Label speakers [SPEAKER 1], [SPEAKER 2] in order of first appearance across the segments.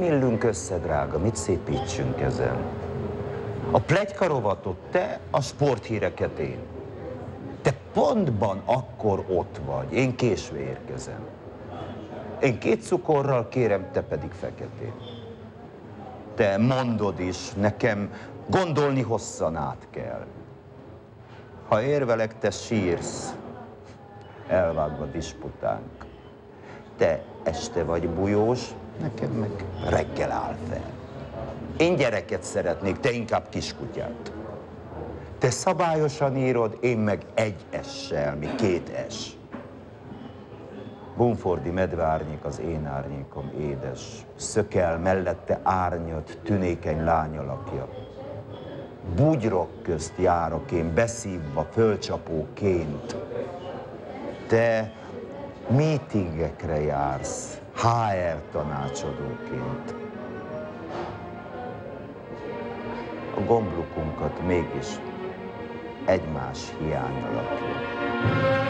[SPEAKER 1] nem illünk össze, drága, mit szépítsünk ezen? A plegyka rovatot te, a sporthíreket én. Te pontban akkor ott vagy, én késve érkezem. Én két cukorral kérem, te pedig feketén. Te mondod is, nekem gondolni hosszan át kell. Ha érvelek, te sírsz, elvágva disputánk. Te este vagy bujós, nekem meg reggel áll fel. Én gyereket szeretnék, te inkább kiskutyát. Te szabályosan írod, én meg egy essel, mi két es. Bumfordi medvárnyék az én árnyékom édes, szökel mellette árnyat, tünékeny lány alakja. Bugyrok közt járok én, beszívva, fölcsapóként. Te meetingekre jársz, HR tanácsadóként. A gomblukunkat mégis egymás hiány alakja.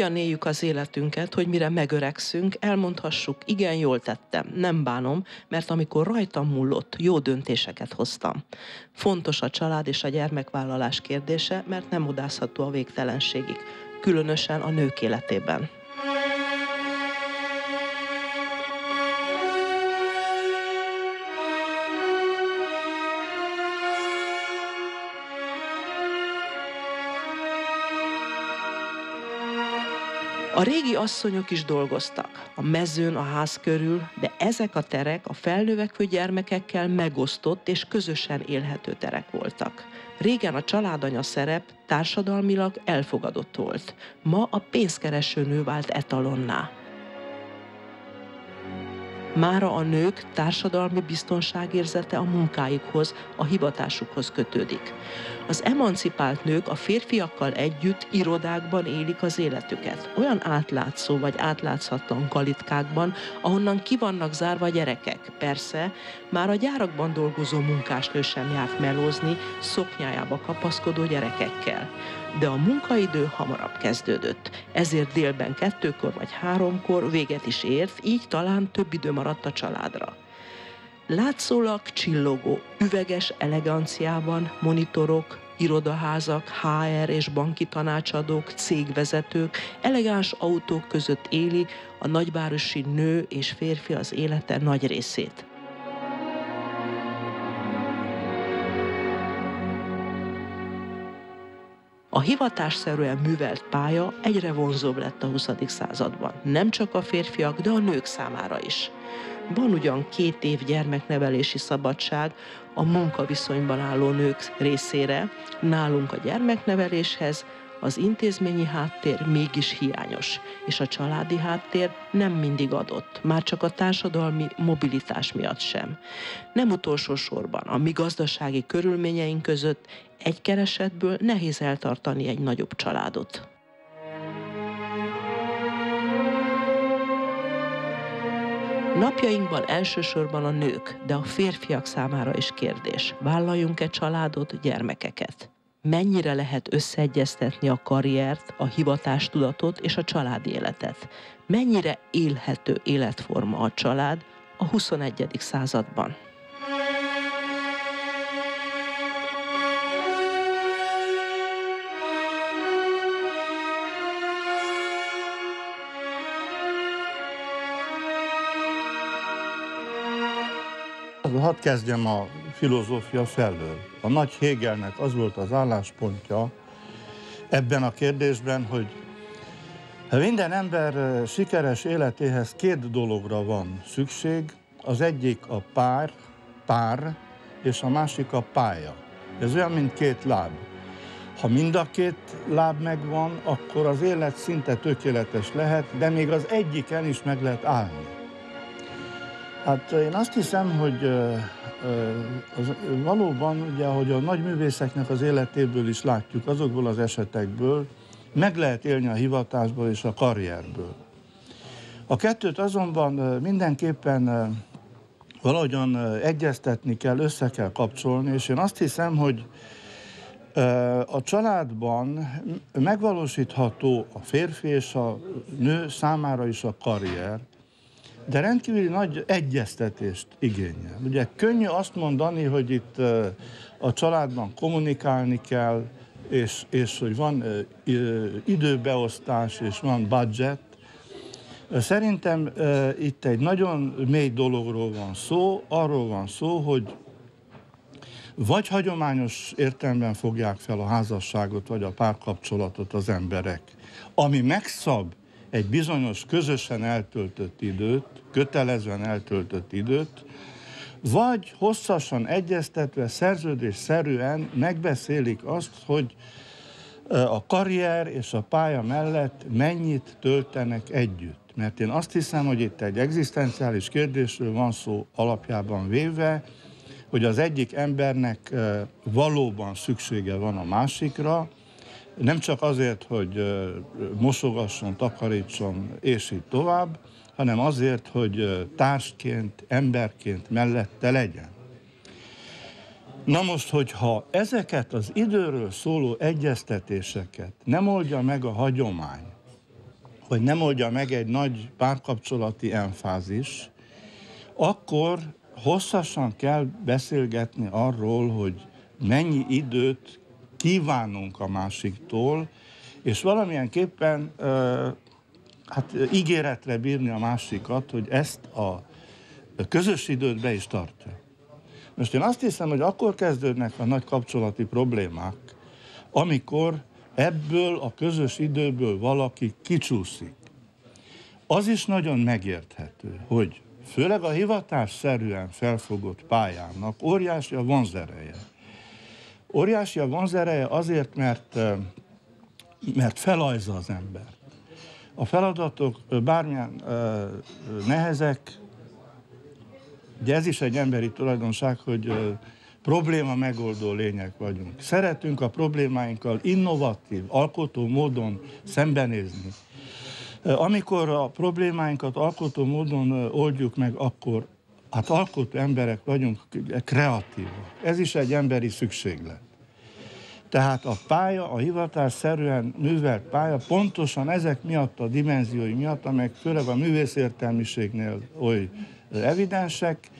[SPEAKER 2] Hogyan éljük az életünket, hogy mire megöregszünk, elmondhassuk, igen, jól tettem, nem bánom, mert amikor rajtam múlott, jó döntéseket hoztam. Fontos a család és a gyermekvállalás kérdése, mert nem odázható a végtelenségig, különösen a nők életében. A régi asszonyok is dolgoztak, a mezőn, a ház körül, de ezek a terek a felnövekvő gyermekekkel megosztott és közösen élhető terek voltak. Régen a családanya szerep társadalmilag elfogadott volt. Ma a pénzkereső nő vált etalonná. Mára a nők társadalmi biztonságérzete a munkáikhoz, a hivatásukhoz kötődik. Az emancipált nők a férfiakkal együtt irodákban élik az életüket. Olyan átlátszó vagy átlátszatlan kalitkákban, ahonnan ki vannak zárva gyerekek. Persze, már a gyárakban dolgozó munkásnő sem járt melózni szoknyájába kapaszkodó gyerekekkel de a munkaidő hamarabb kezdődött. Ezért délben kettőkor vagy háromkor véget is ért, így talán több idő maradt a családra. Látszólag csillogó, üveges eleganciában monitorok, irodaházak, HR és banki tanácsadók, cégvezetők, elegáns autók között éli a nagyvárosi nő és férfi az élete nagy részét. A hivatásszerűen művelt pálya egyre vonzóbb lett a 20. században, nem csak a férfiak, de a nők számára is. Van ugyan két év gyermeknevelési szabadság a munkaviszonyban álló nők részére, nálunk a gyermekneveléshez az intézményi háttér mégis hiányos, és a családi háttér nem mindig adott, már csak a társadalmi mobilitás miatt sem. Nem utolsó sorban a mi gazdasági körülményeink között egy keresetből nehéz eltartani egy nagyobb családot. Napjainkban elsősorban a nők, de a férfiak számára is kérdés. Vállaljunk-e családot, gyermekeket? Mennyire lehet összeegyeztetni a karriert, a hivatástudatot és a családi életet. Mennyire élhető életforma a család a 21. században.
[SPEAKER 3] Hadd kezdjem a filozófia felől. A nagy Hegelnek az volt az álláspontja ebben a kérdésben, hogy minden ember sikeres életéhez két dologra van szükség. Az egyik a pár, pár, és a másik a pálya. Ez olyan, mint két láb. Ha mind a két láb megvan, akkor az élet szinte tökéletes lehet, de még az egyiken is meg lehet állni. Hát én azt hiszem, hogy az, valóban, ugye, hogy a nagy művészeknek az életéből is látjuk, azokból az esetekből, meg lehet élni a hivatásból és a karrierből. A kettőt azonban mindenképpen valahogyan egyeztetni kell, össze kell kapcsolni, és én azt hiszem, hogy a családban megvalósítható a férfi és a nő számára is a karrier, de rendkívüli nagy egyeztetést igényel. Ugye könnyű azt mondani, hogy itt a családban kommunikálni kell, és, és hogy van időbeosztás, és van budget. Szerintem itt egy nagyon mély dologról van szó, arról van szó, hogy vagy hagyományos értelemben fogják fel a házasságot, vagy a párkapcsolatot az emberek, ami megszab egy bizonyos közösen eltöltött időt, kötelezően eltöltött időt, vagy hosszasan egyeztetve, szerződésszerűen megbeszélik azt, hogy a karrier és a pálya mellett mennyit töltenek együtt. Mert én azt hiszem, hogy itt egy egzisztenciális kérdésről van szó alapjában véve, hogy az egyik embernek valóban szüksége van a másikra, nem csak azért, hogy mosogasson, takarítson, és így tovább, hanem azért, hogy társként, emberként mellette legyen. Na most, hogyha ezeket az időről szóló egyeztetéseket nem oldja meg a hagyomány, vagy nem oldja meg egy nagy párkapcsolati emfázis, akkor hosszasan kell beszélgetni arról, hogy mennyi időt kívánunk a másiktól, és valamilyenképpen hát ígéretre bírni a másikat, hogy ezt a közös időt be is tartja. Most én azt hiszem, hogy akkor kezdődnek a nagy kapcsolati problémák, amikor ebből a közös időből valaki kicsúszik. Az is nagyon megérthető, hogy főleg a hivatásszerűen felfogott pályának óriási a vonzereje. Óriási a vonzereje azért, mert, mert felajza az embert. A feladatok bármilyen nehezek, ugye ez is egy emberi tulajdonság, hogy probléma megoldó lények vagyunk. Szeretünk a problémáinkkal innovatív, alkotó módon szembenézni. Amikor a problémáinkat alkotó módon oldjuk meg, akkor hát alkotó emberek vagyunk, kreatívak. Ez is egy emberi szükséglet. Tehát a pálya, a hivatás szerűen művelt pálya pontosan ezek miatt a dimenziói miatt, amelyek főleg a művészértelmiségnél oly evidensek,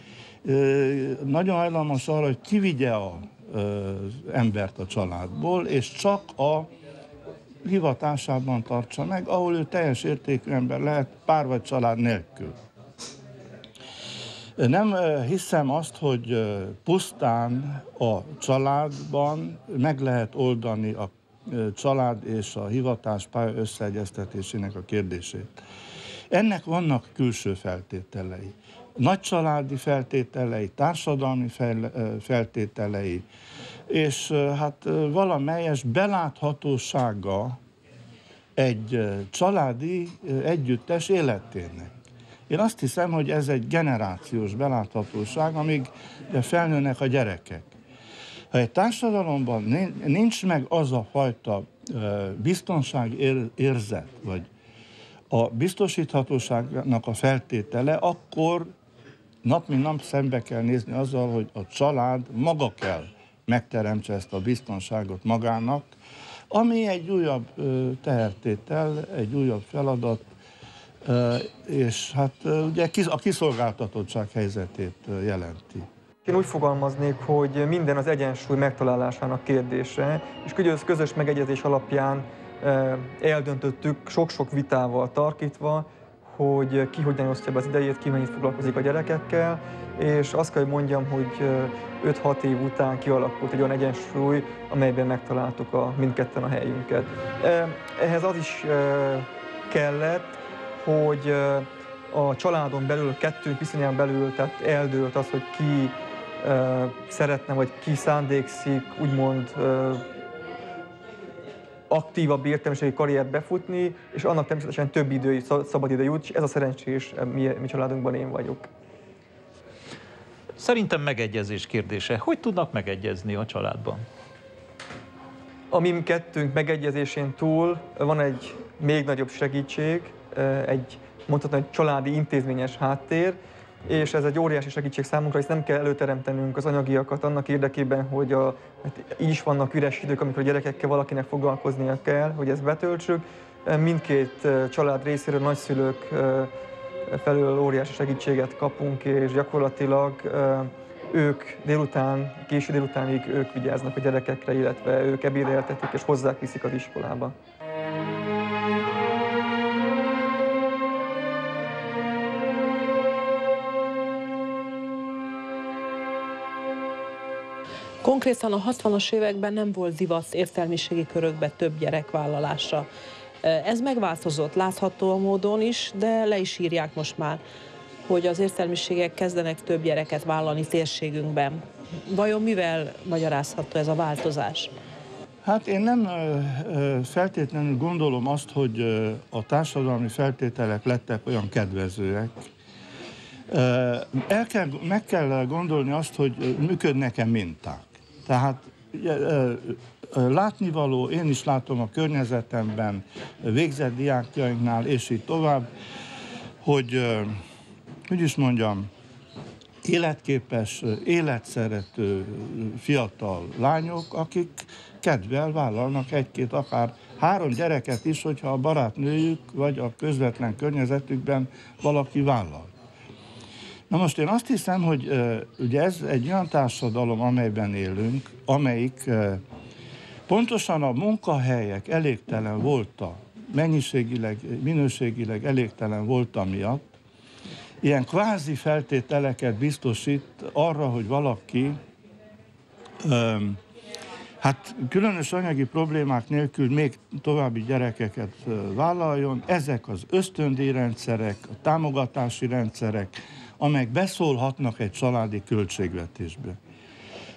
[SPEAKER 3] nagyon hajlamos arra, hogy kivigye az embert a családból, és csak a hivatásában tartsa meg, ahol ő teljes értékű ember lehet pár vagy család nélkül. Nem hiszem azt, hogy pusztán a családban meg lehet oldani a család és a hivatás pálya összeegyeztetésének a kérdését. Ennek vannak külső feltételei. Nagy családi feltételei, társadalmi feltételei, és hát valamelyes beláthatósága egy családi együttes életének. Én azt hiszem, hogy ez egy generációs beláthatóság, amíg felnőnek a gyerekek. Ha egy társadalomban nincs meg az a fajta biztonságérzet, vagy a biztosíthatóságnak a feltétele, akkor nap mint nap szembe kell nézni azzal, hogy a család maga kell megteremtse ezt a biztonságot magának, ami egy újabb tehertétel, egy újabb feladat, és hát ugye a kiszolgáltatottság helyzetét jelenti.
[SPEAKER 4] Én úgy fogalmaznék, hogy minden az egyensúly megtalálásának kérdése, és közös, közös megegyezés alapján eldöntöttük sok-sok vitával tarkítva, hogy ki hogyan osztja be az idejét, ki mennyit foglalkozik a gyerekekkel, és azt kell, hogy mondjam, hogy 5-6 év után kialakult egy olyan egyensúly, amelyben megtaláltuk a, mindketten a helyünket. Ehhez az is kellett, hogy a családon belül, kettőnk viszonyán belül, tehát eldőlt az, hogy ki szeretne, vagy ki szándékszik, úgymond aktívabb értelmiségi karriert befutni, és annak természetesen több idő, szabad idő jut, és ez a szerencsés mi, mi családunkban én vagyok.
[SPEAKER 5] Szerintem megegyezés kérdése. Hogy tudnak megegyezni a családban?
[SPEAKER 4] A mi kettőnk megegyezésén túl van egy még nagyobb segítség, egy mondhatni, egy családi intézményes háttér, és ez egy óriási segítség számunkra, hisz nem kell előteremtenünk az anyagiakat annak érdekében, hogy a, hát így is vannak üres idők, amikor a gyerekekkel valakinek foglalkoznia kell, hogy ezt betöltsük. Mindkét család részéről nagyszülők felől óriási segítséget kapunk, és gyakorlatilag ők délután, késő délutánig ők vigyáznak a gyerekekre, illetve ők ebédeltetik és hozzák viszik az iskolába.
[SPEAKER 6] Konkrétan a 60-as években nem volt divat értelmiségi körökbe több gyerek vállalása. Ez megváltozott látható a módon is, de le is írják most már, hogy az értelmiségek kezdenek több gyereket vállalni térségünkben. Vajon mivel magyarázható ez a változás?
[SPEAKER 3] Hát én nem feltétlenül gondolom azt, hogy a társadalmi feltételek lettek olyan kedvezőek. El kell, meg kell gondolni azt, hogy működnek-e minták. Tehát látnivaló, én is látom a környezetemben, végzett diákjainknál, és így tovább, hogy, hogy is mondjam, életképes, életszerető fiatal lányok, akik kedvel vállalnak egy-két, akár három gyereket is, hogyha a barátnőjük vagy a közvetlen környezetükben valaki vállal. Na most én azt hiszem, hogy ugye ez egy olyan társadalom, amelyben élünk, amelyik pontosan a munkahelyek elégtelen volta, mennyiségileg, minőségileg elégtelen volta miatt, ilyen kvázi feltételeket biztosít arra, hogy valaki hát különös anyagi problémák nélkül még további gyerekeket vállaljon. Ezek az ösztöndíjrendszerek, a támogatási rendszerek, amelyek beszólhatnak egy családi költségvetésbe.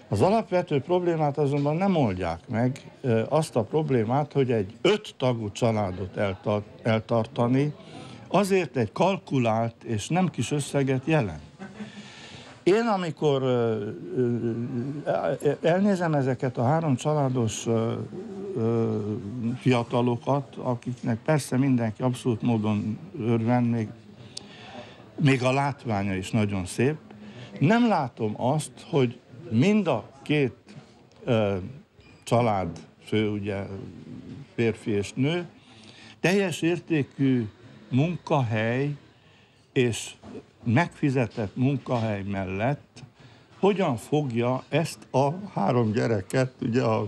[SPEAKER 3] Az alapvető problémát azonban nem oldják meg, azt a problémát, hogy egy öt tagú családot eltart, eltartani, azért egy kalkulált és nem kis összeget jelent. Én, amikor elnézem ezeket a három családos fiatalokat, akiknek persze mindenki abszolút módon örvend, még még a látványa is nagyon szép. Nem látom azt, hogy mind a két ö, család, fő ugye férfi és nő, teljes értékű munkahely és megfizetett munkahely mellett hogyan fogja ezt a három gyereket, ugye a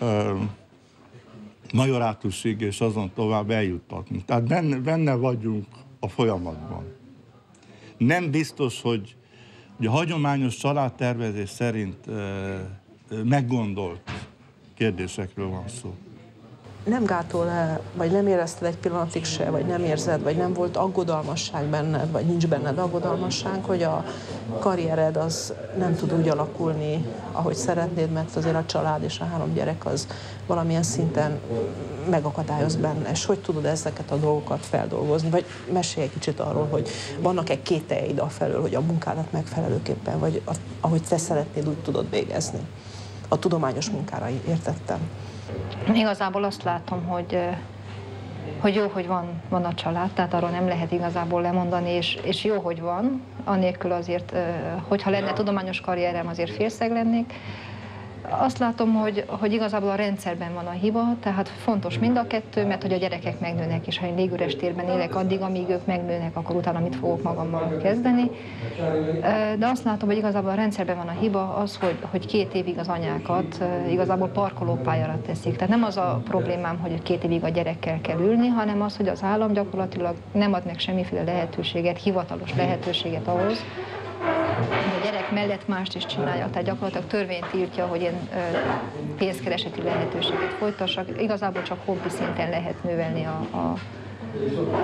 [SPEAKER 3] ö, majorátusig és azon tovább eljuttatni. Tehát benne, benne vagyunk a folyamatban. Nem biztos, hogy, hogy a hagyományos családtervezés szerint meggondolt kérdésekről van szó
[SPEAKER 6] nem gátol-e, vagy nem érezted egy pillanatig se, vagy nem érzed, vagy nem volt aggodalmasság benned, vagy nincs benned aggodalmasság, hogy a karriered az nem tud úgy alakulni, ahogy szeretnéd, mert azért a család és a három gyerek az valamilyen szinten megakadályoz benne, és hogy tudod ezeket a dolgokat feldolgozni, vagy mesélj egy kicsit arról, hogy vannak-e kételjeid felől, hogy a munkádat megfelelőképpen, vagy ahogy te szeretnéd, úgy tudod végezni. A tudományos munkára értettem.
[SPEAKER 7] Igazából azt látom, hogy hogy jó, hogy van, van a család, tehát arról nem lehet igazából lemondani, és, és jó, hogy van, anélkül azért, hogyha lenne tudományos karrierem, azért félszeg lennék, azt látom, hogy, hogy igazából a rendszerben van a hiba, tehát fontos mind a kettő, mert hogy a gyerekek megnőnek, és ha én légüres térben élek addig, amíg ők megnőnek, akkor utána mit fogok magammal kezdeni. De azt látom, hogy igazából a rendszerben van a hiba az, hogy, hogy két évig az anyákat igazából parkolópályára teszik. Tehát nem az a problémám, hogy két évig a gyerekkel kell ülni, hanem az, hogy az állam gyakorlatilag nem ad meg semmiféle lehetőséget, hivatalos lehetőséget ahhoz, a gyerek mellett mást is csinálja, tehát gyakorlatilag törvény tiltja, hogy én pénzkereseti lehetőséget folytassak. Igazából csak hobbi szinten lehet növelni a, a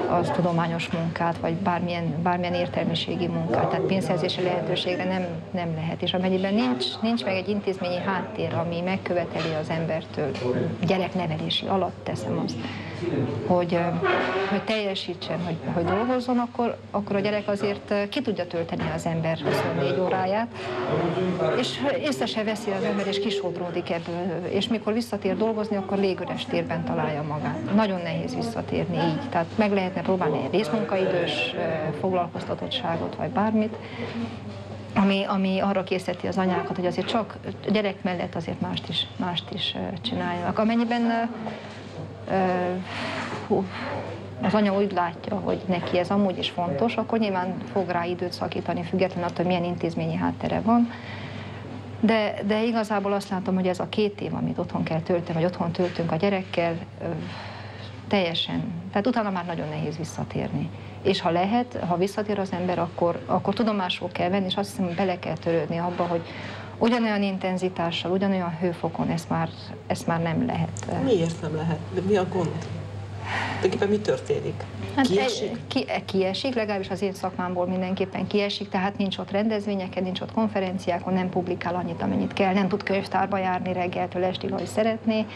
[SPEAKER 7] az tudományos munkát, vagy bármilyen, bármilyen értelmiségi munkát, tehát pénzszerzési lehetőségre nem, nem lehet. És amennyiben nincs, nincs meg egy intézményi háttér, ami megköveteli az embertől gyereknevelési alatt teszem azt, hogy, hogy teljesítsen, hogy, hogy dolgozzon, akkor, akkor a gyerek azért ki tudja tölteni az ember 24 óráját, és észre se veszi az ember, és kisodródik ebből, és mikor visszatér dolgozni, akkor légüres térben találja magát. Nagyon nehéz visszatérni így, tehát meg lehetne próbálni egy részmunkaidős foglalkoztatottságot, vagy bármit, ami, ami arra készíti az anyákat, hogy azért csak gyerek mellett azért mást is, mást is csináljanak. Amennyiben hú, az anya úgy látja, hogy neki ez amúgy is fontos, akkor nyilván fog rá időt szakítani, függetlenül attól, milyen intézményi háttere van. De, de igazából azt látom, hogy ez a két év, amit otthon kell tölteni, vagy otthon töltünk a gyerekkel, teljesen, tehát utána már nagyon nehéz visszatérni. És ha lehet, ha visszatér az ember, akkor, akkor tudomásul kell venni, és azt hiszem, hogy bele kell törődni abba, hogy ugyanolyan intenzitással, ugyanolyan hőfokon ezt már, ezt már nem lehet.
[SPEAKER 6] Miért nem lehet? De mi a gond? Tulajdonképpen mi történik? Hát kiesik?
[SPEAKER 7] Ki, kiesik, legalábbis az én szakmámból mindenképpen kiesik, tehát nincs ott rendezvényeken, nincs ott konferenciákon, nem publikál annyit, amennyit kell, nem tud könyvtárba járni reggeltől estig, ahogy szeretné.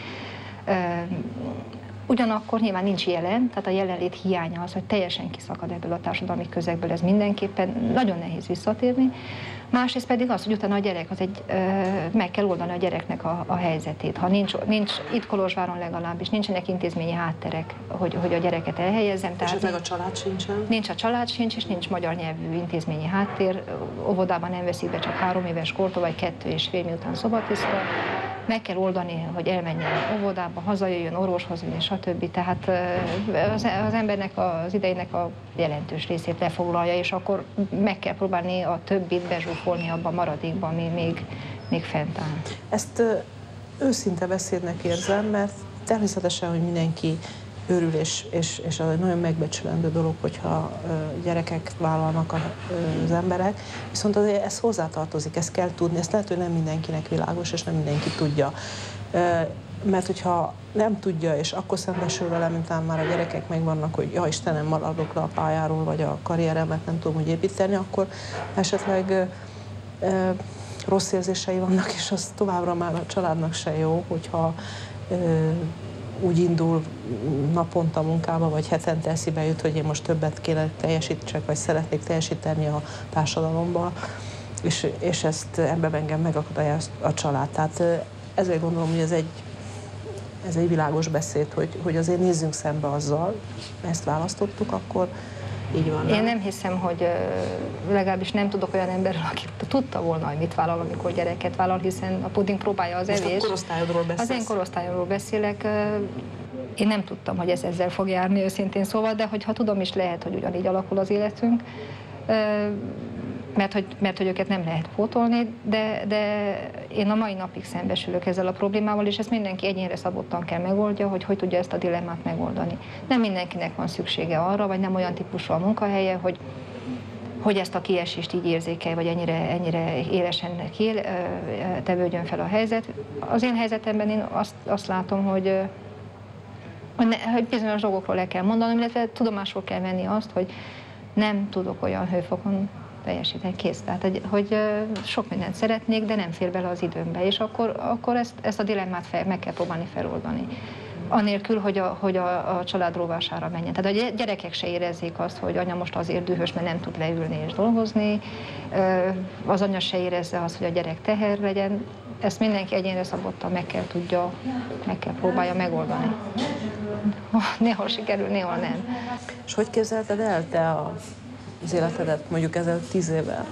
[SPEAKER 7] Ugyanakkor nyilván nincs jelen, tehát a jelenlét hiánya az, hogy teljesen kiszakad ebből a társadalmi közegből, ez mindenképpen nagyon nehéz visszatérni. Másrészt pedig az, hogy utána a gyerek, az egy, meg kell oldani a gyereknek a, a helyzetét. Ha nincs, nincs itt Kolozsváron legalábbis, nincsenek intézményi hátterek, hogy, hogy a gyereket elhelyezzem.
[SPEAKER 6] És ez meg a család sincsen?
[SPEAKER 7] Nincs a család sincs, és nincs magyar nyelvű intézményi háttér. Óvodában nem veszik be csak három éves kortól, vagy kettő és fél miután szobatiszta meg kell oldani, hogy elmenjen óvodába, hazajöjjön, orvoshoz stb. Tehát az, embernek az idejének a jelentős részét lefoglalja, és akkor meg kell próbálni a többit bezsúfolni abban a maradékban, ami még, még fent áll.
[SPEAKER 6] Ezt őszinte beszédnek érzem, mert természetesen, hogy mindenki örül, és, és, és az egy nagyon megbecsülendő dolog, hogyha gyerekek vállalnak az emberek, viszont azért ez hozzátartozik, ezt kell tudni, ezt lehet, hogy nem mindenkinek világos, és nem mindenki tudja. Mert hogyha nem tudja, és akkor szembesül vele, mint már a gyerekek megvannak, hogy ja Istenem, maradok le a pályáról, vagy a karrieremet nem tudom úgy építeni, akkor esetleg rossz érzései vannak, és az továbbra már a családnak se jó, hogyha úgy indul naponta munkába, vagy hetente eszébe jut, hogy én most többet kéne teljesítsek, vagy szeretnék teljesíteni a társadalomba, és, és ezt ebben engem megakadályoz a család. Tehát ezért gondolom, hogy ez egy, ez egy világos beszéd, hogy, hogy azért nézzünk szembe azzal, ezt választottuk, akkor így van.
[SPEAKER 7] Én nem hiszem, hogy legalábbis nem tudok olyan emberről, aki tudta volna, hogy mit vállal, amikor gyereket vállal, hiszen a puding próbálja az
[SPEAKER 6] evés. Most a korosztályodról beszélsz?
[SPEAKER 7] Az én korosztályomról beszélek. Én nem tudtam, hogy ez ezzel fog járni őszintén szóval, de hogyha tudom is, lehet, hogy ugyanígy alakul az életünk mert hogy, mert hogy őket nem lehet pótolni, de, de én a mai napig szembesülök ezzel a problémával, és ezt mindenki egyénre szabottan kell megoldja, hogy hogy tudja ezt a dilemmát megoldani. Nem mindenkinek van szüksége arra, vagy nem olyan típusú a munkahelye, hogy hogy ezt a kiesést így érzékel, vagy ennyire, ennyire élesen kél, tevődjön fel a helyzet. Az én helyzetemben én azt, azt látom, hogy, hogy bizonyos dolgokról le kell mondanom, illetve tudomásul kell venni azt, hogy nem tudok olyan hőfokon teljesíteni, kész. Tehát, hogy, hogy sok mindent szeretnék, de nem fér bele az időmbe, és akkor, akkor ezt, ezt a dilemmát fel, meg kell próbálni feloldani. Anélkül, hogy a, hogy a, a család rovására menjen. Tehát a gyerekek se érezzék azt, hogy anya most azért dühös, mert nem tud leülni és dolgozni. Az anya se érezze azt, hogy a gyerek teher legyen. Ezt mindenki egyénre szabottan meg kell tudja, meg kell próbálja megoldani. Néhol sikerül, néhol nem.
[SPEAKER 6] És hogy képzelted el te a az életedet mondjuk ezzel tíz évvel?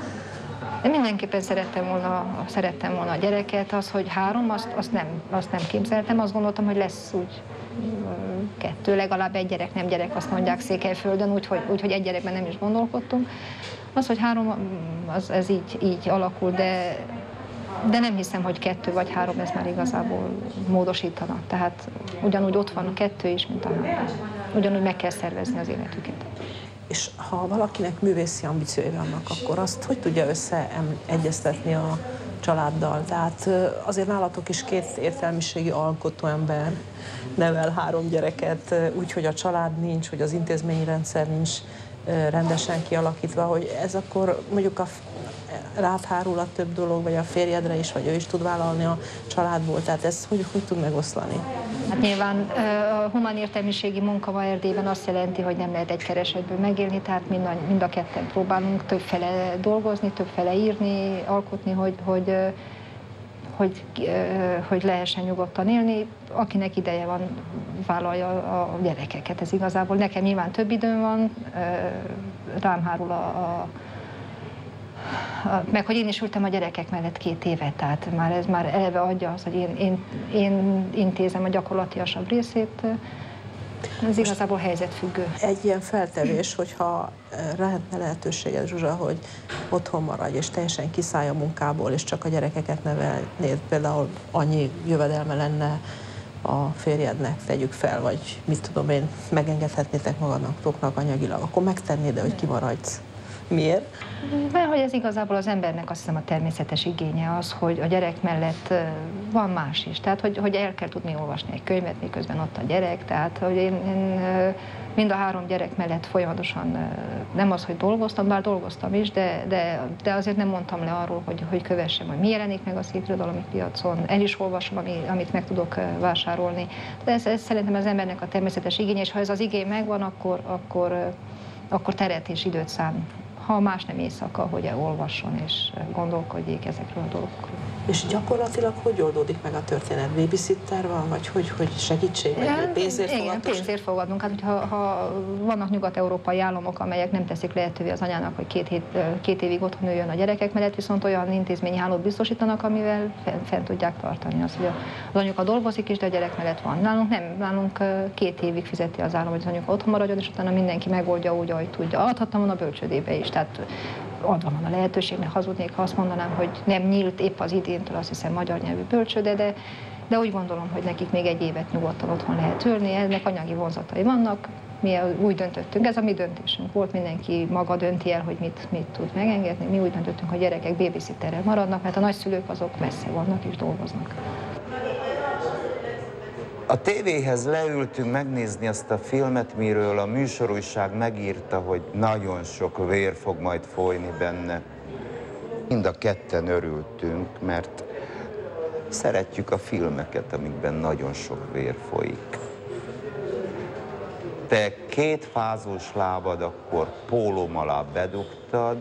[SPEAKER 7] De mindenképpen szerettem volna, szerettem volna a gyereket, az, hogy három, azt, azt, nem, azt nem képzeltem, azt gondoltam, hogy lesz úgy kettő, legalább egy gyerek, nem gyerek, azt mondják Székelyföldön, úgyhogy úgy, hogy egy gyerekben nem is gondolkodtunk. Az, hogy három, az, ez így, így alakul, de, de nem hiszem, hogy kettő vagy három, ez már igazából módosítana. Tehát ugyanúgy ott van a kettő is, mint a három. Ugyanúgy meg kell szervezni az életüket.
[SPEAKER 6] És ha valakinek művészi ambíciói vannak, akkor azt hogy tudja összeegyeztetni a családdal? Tehát azért nálatok is két értelmiségi alkotó ember nevel három gyereket, úgyhogy a család nincs, hogy az intézményi rendszer nincs rendesen kialakítva, hogy ez akkor mondjuk a rád a több dolog, vagy a férjedre is, vagy ő is tud vállalni a családból, tehát ez hogy, hogy tud megoszlani?
[SPEAKER 7] Hát nyilván a human értelmiségi munka ma Erdélyben azt jelenti, hogy nem lehet egy keresetből megélni, tehát mind a, mind a ketten próbálunk többfele dolgozni, többfele írni, alkotni, hogy, hogy, hogy, hogy lehessen nyugodtan élni. Akinek ideje van, vállalja a gyerekeket. Ez igazából nekem nyilván több időm van, rám hárul a, a meg hogy én is ültem a gyerekek mellett két évet, tehát már ez már eleve adja az, hogy én, én, én intézem a gyakorlatiasabb részét. Ez igazából helyzetfüggő.
[SPEAKER 6] Egy ilyen feltevés, hogyha lehetne lehetőséged, Zsuzsa, hogy otthon maradj, és teljesen kiszállj a munkából, és csak a gyerekeket nevelnéd, például annyi jövedelme lenne a férjednek, tegyük fel, vagy mit tudom én, megengedhetnétek magadnak anyagilag, akkor megtennéd, de hogy kimaradsz. Miért?
[SPEAKER 7] Mert hogy ez igazából az embernek azt hiszem a természetes igénye az, hogy a gyerek mellett van más is. Tehát, hogy, hogy el kell tudni olvasni egy könyvet, miközben ott a gyerek. Tehát, hogy én, én mind a három gyerek mellett folyamatosan nem az, hogy dolgoztam, bár dolgoztam is, de, de, de azért nem mondtam le arról, hogy, hogy kövessem, hogy mi jelenik meg a szépirodalmi piacon. El is olvasom, ami, amit meg tudok vásárolni. De ez, ez szerintem az embernek a természetes igénye, és ha ez az igény megvan, akkor, akkor, akkor teret és időt szán ha más nem éjszaka, hogy olvasson és gondolkodjék ezekről a dolgokról.
[SPEAKER 6] És gyakorlatilag hogy oldódik meg a történet? Babysitter van, vagy hogy, hogy segítség, vagy ja, pénzért
[SPEAKER 7] Igen, pénzért fogadunk. Hát, hogyha ha vannak nyugat-európai államok, amelyek nem teszik lehetővé az anyának, hogy két, hét, két évig otthon üljön a gyerekek mellett, viszont olyan intézményi hálót biztosítanak, amivel fent, fent tudják tartani. Az, hogy az anyuka dolgozik is, de a gyerek mellett van. Nálunk nem, nálunk két évig fizeti az állam, hogy az anyuka otthon maradjon, és utána mindenki megoldja úgy, ahogy tudja. Adhattam volna a bölcsődébe is, tehát adva van a lehetőségnek, hazudnék, ha azt mondanám, hogy nem nyílt épp az idéntől, azt hiszem magyar nyelvű bölcsőde, de, de úgy gondolom, hogy nekik még egy évet nyugodtan otthon lehet ülni, ennek anyagi vonzatai vannak, mi úgy döntöttünk, ez a mi döntésünk volt, mindenki maga dönti el, hogy mit, mit tud megengedni. Mi úgy döntöttünk, hogy gyerekek babysitterrel maradnak, mert a nagyszülők azok messze vannak és dolgoznak.
[SPEAKER 1] A tévéhez leültünk megnézni azt a filmet, miről a műsorújság megírta, hogy nagyon sok vér fog majd folyni benne. Mind a ketten örültünk, mert szeretjük a filmeket, amikben nagyon sok vér folyik. Te két fázós lábad akkor pólóm alá bedugtad,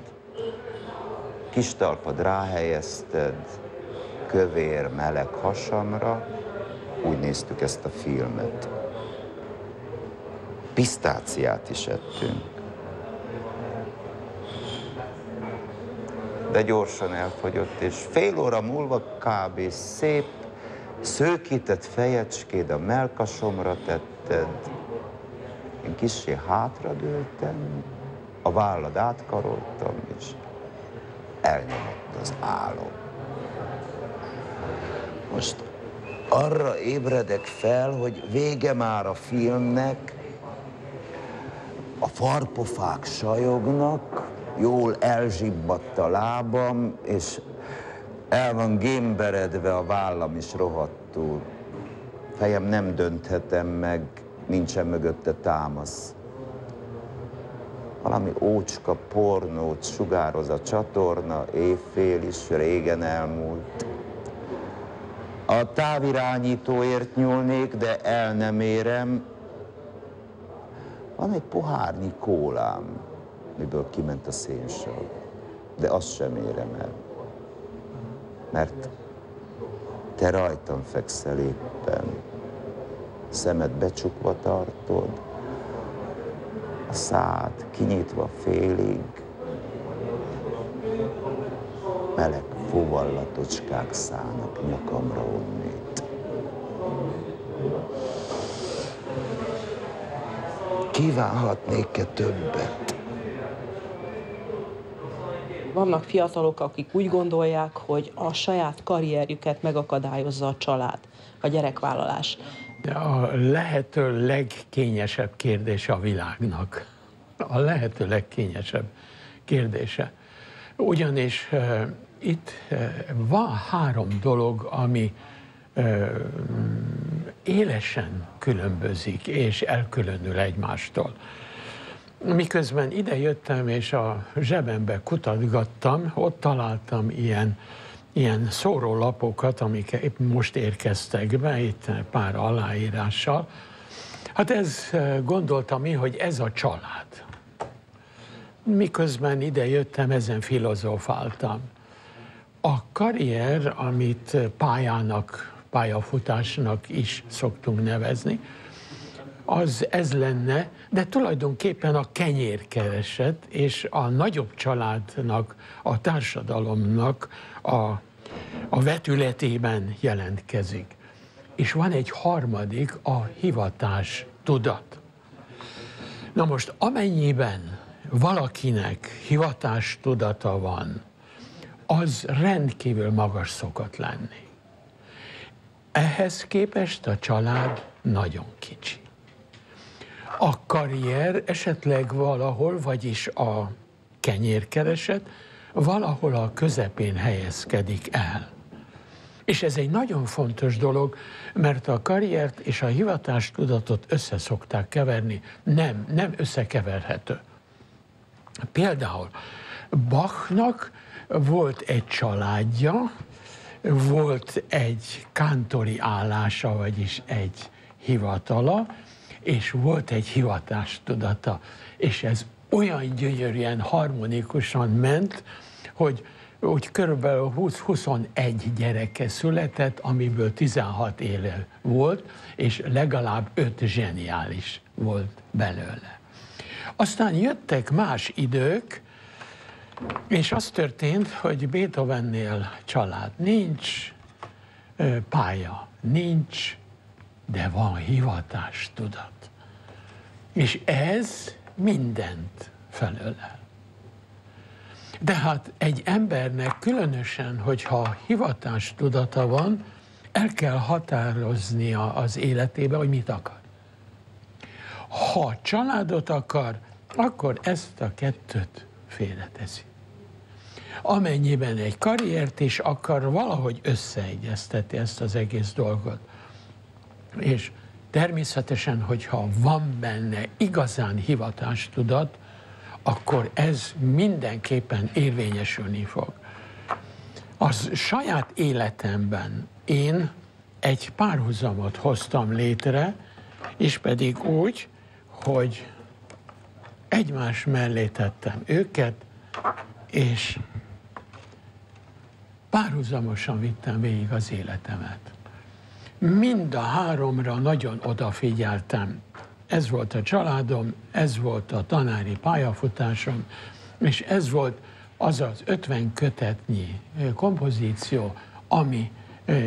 [SPEAKER 1] kis talpad ráhelyezted, kövér meleg hasamra, úgy néztük ezt a filmet. Pisztáciát is ettünk. De gyorsan elfogyott, és fél óra múlva kb. szép, szőkített fejecskéd a melkasomra tetted. Én kicsi hátradőltem, a vállad átkaroltam, és elnyomott az álom. Most arra ébredek fel, hogy vége már a filmnek, a farpofák sajognak, jól elzsibbadt a lábam, és el van gémberedve a vállam is rohadtul. Fejem nem dönthetem meg, nincsen mögötte támasz. Valami ócska pornót sugároz a csatorna, évfél is régen elmúlt. A távirányítóért nyúlnék, de el nem érem. Van egy pohárnyi kólám, miből kiment a szénsav, de azt sem érem el. Mert te rajtam fekszel éppen, szemed becsukva tartod, a szád kinyitva félig, meleg fuvallatocskák szállnak nyakamra onnét. Kívánhatnék-e többet?
[SPEAKER 2] Vannak fiatalok, akik úgy gondolják, hogy a saját karrierjüket megakadályozza a család, a gyerekvállalás.
[SPEAKER 8] A lehető legkényesebb kérdése a világnak. A lehető legkényesebb kérdése. Ugyanis itt van három dolog, ami élesen különbözik és elkülönül egymástól. Miközben ide jöttem és a zsebembe kutatgattam, ott találtam ilyen ilyen szórólapokat, amik épp most érkeztek be, itt pár aláírással. Hát ez gondoltam én, hogy ez a család. Miközben ide jöttem, ezen filozofáltam. A karrier, amit pályának, pályafutásnak is szoktunk nevezni, az ez lenne, de tulajdonképpen a kenyérkereset és a nagyobb családnak, a társadalomnak a, a vetületében jelentkezik. És van egy harmadik, a hivatás tudat. Na most amennyiben valakinek hivatás tudata van, az rendkívül magas szokott lenni. Ehhez képest a család nagyon kicsi. A karrier esetleg valahol, vagyis a kenyérkereset valahol a közepén helyezkedik el. És ez egy nagyon fontos dolog, mert a karriert és a hivatástudatot össze szokták keverni. Nem, nem összekeverhető. Például Bachnak volt egy családja, volt egy kántori állása, vagyis egy hivatala, és volt egy hivatástudata. És ez olyan gyönyörűen, harmonikusan ment, hogy úgy körülbelül 20-21 gyereke született, amiből 16 éle volt, és legalább 5 zseniális volt belőle. Aztán jöttek más idők, és az történt, hogy Beethovennél család nincs, pálya nincs, de van hivatás tudat. És ez mindent felölel. De hát egy embernek különösen, hogyha hivatás tudata van, el kell határoznia az életébe, hogy mit akar. Ha családot akar, akkor ezt a kettőt félreteszi. Amennyiben egy karriert is akar, valahogy összeegyezteti ezt az egész dolgot. És természetesen, hogyha van benne igazán hivatástudat, akkor ez mindenképpen érvényesülni fog. Az saját életemben én egy párhuzamot hoztam létre, és pedig úgy, hogy egymás mellé tettem őket, és párhuzamosan vittem végig az életemet. Mind a háromra nagyon odafigyeltem. Ez volt a családom, ez volt a tanári pályafutásom, és ez volt az az 50 kötetnyi kompozíció, ami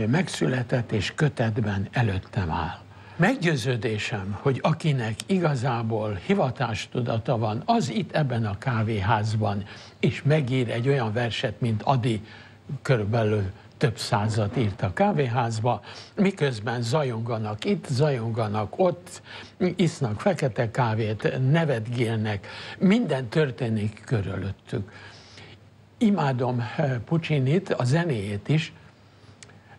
[SPEAKER 8] megszületett és kötetben előttem áll. Meggyőződésem, hogy akinek igazából hivatástudata van, az itt ebben a kávéházban is megír egy olyan verset, mint Adi körülbelül több százat írt a kávéházba, miközben zajonganak itt, zajonganak ott, isznak fekete kávét, nevetgélnek, minden történik körülöttük. Imádom eh, Puccinit, a zenéjét is,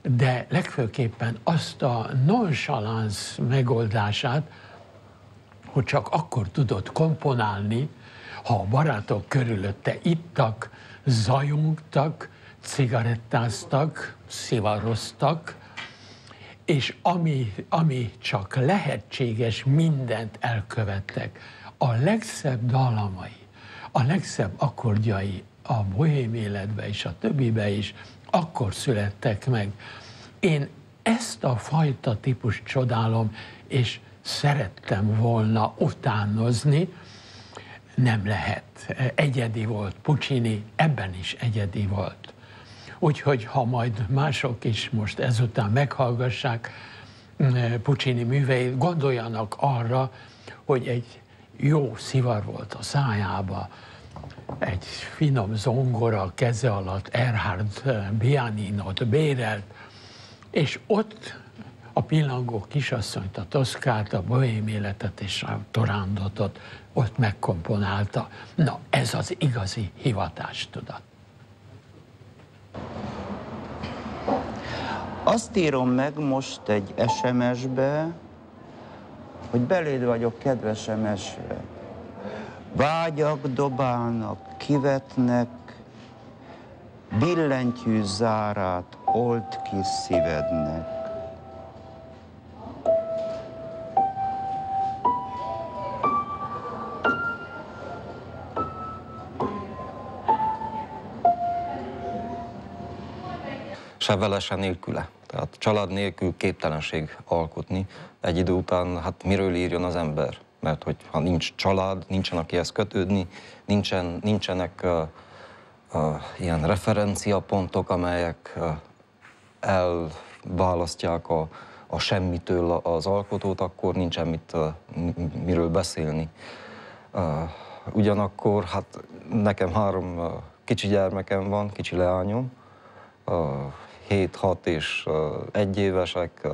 [SPEAKER 8] de legfőképpen azt a nonchalance megoldását, hogy csak akkor tudod komponálni, ha a barátok körülötte ittak, zajongtak, cigarettáztak, szivaroztak, és ami, ami csak lehetséges, mindent elkövettek. A legszebb dalamai, a legszebb akkordjai a bohém életbe és a többibe is akkor születtek meg. Én ezt a fajta típus csodálom, és szerettem volna utánozni, nem lehet. Egyedi volt, Puccini ebben is egyedi volt. Úgyhogy ha majd mások is most ezután meghallgassák mm, Puccini műveit, gondoljanak arra, hogy egy jó szivar volt a szájába, egy finom zongora keze alatt Erhard Bianinot bérelt, és ott a pillangó kisasszonyt, a Toszkát, a bohém életet és a Torándotot ott megkomponálta. Na, ez az igazi hivatástudat.
[SPEAKER 1] Azt írom meg most egy SMS-be, hogy beléd vagyok, kedves mesre. Vágyak dobálnak, kivetnek, billentyű zárát old ki szívednek.
[SPEAKER 9] se vele, se nélküle. Tehát család nélkül képtelenség alkotni. Egy idő után, hát miről írjon az ember? Mert hogy ha nincs család, nincsen akihez kötődni, nincsen, nincsenek uh, uh, ilyen referenciapontok, amelyek uh, elválasztják a, a semmitől az alkotót, akkor nincsen mit, uh, miről beszélni. Uh, ugyanakkor, hát nekem három uh, kicsi gyermekem van, kicsi leányom, uh, 7-6 és egy évesek,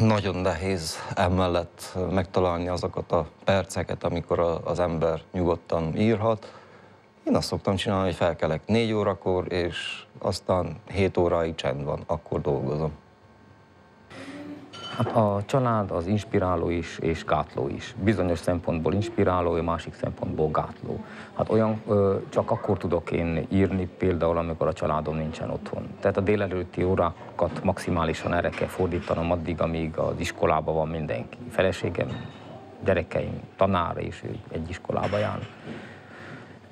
[SPEAKER 9] nagyon nehéz emellett megtalálni azokat a perceket, amikor az ember nyugodtan írhat. Én azt szoktam csinálni, hogy felkelek 4 órakor, és aztán 7 óráig csend van, akkor dolgozom.
[SPEAKER 10] Hát a család az inspiráló is és gátló is. Bizonyos szempontból inspiráló, a másik szempontból gátló. Hát olyan csak akkor tudok én írni például, amikor a családom nincsen otthon. Tehát a délelőtti órákat maximálisan erre kell fordítanom addig, amíg az iskolában van mindenki. Feleségem, gyerekeim, tanár és egy iskolába járnak.